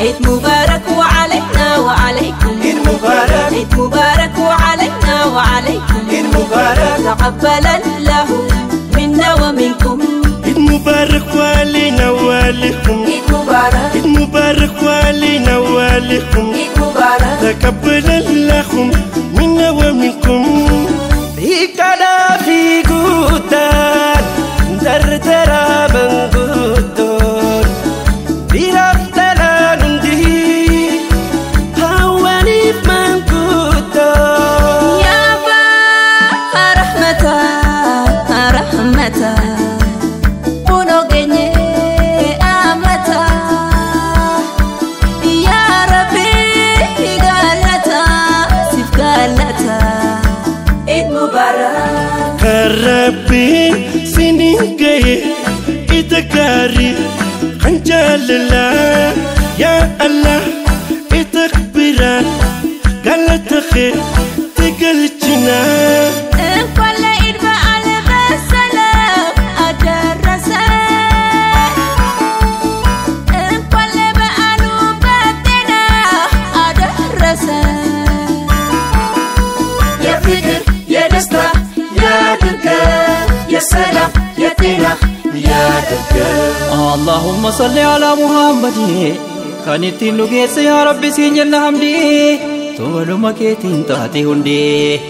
عيد مبارك وعلينا وعليكم. عيد مبارك. عيد مبارك وعلينا وعليكم. عيد مبارك. تقبل الله منا ومنكم. عيد مبارك وعلينا وعليكم. عيد مبارك. عيد مبارك وعلينا وعليكم. عيد مبارك. تقبل الله منا ومنكم. Gahe ita gaarii kan jaalalaa yaa Allah ita biraan galata kee tigalchinaa. انقل عيد بقى بالسلام أدرسه انقل بقى لبتنا أدرسه يا فكر Allahumma salli alaa Muhammadi Kan ittiin dhugeessa yaa Rabbi siin jenna hamdii Tobaluma keetiin taate hundee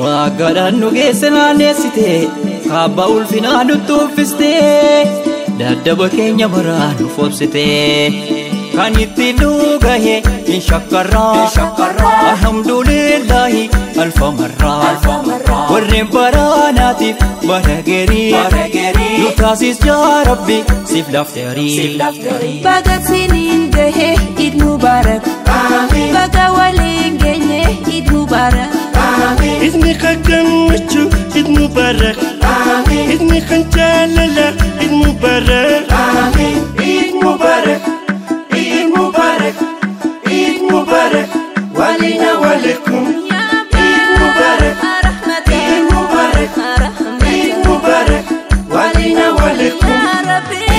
Waaggaadhaan dhugeessa naanneessite Kaabba ulfinaa nutti uffiste Daddaba keenya baraa nuuf obsite Kan ittiin dhugahe hin shakkarraa Alhamdulillahi alfamarraa Warreen baraanaatiif bara geerii عزيز يا ربي سيف لافتري بقى سنين ده عيد مبارك. آمين. بقى ولين جنيه عيد مبارك. آمين. إذني خدم وشو عيد مبارك. آمين. إذني خنشالة عيد مبارك. آمين عليكم يا ربي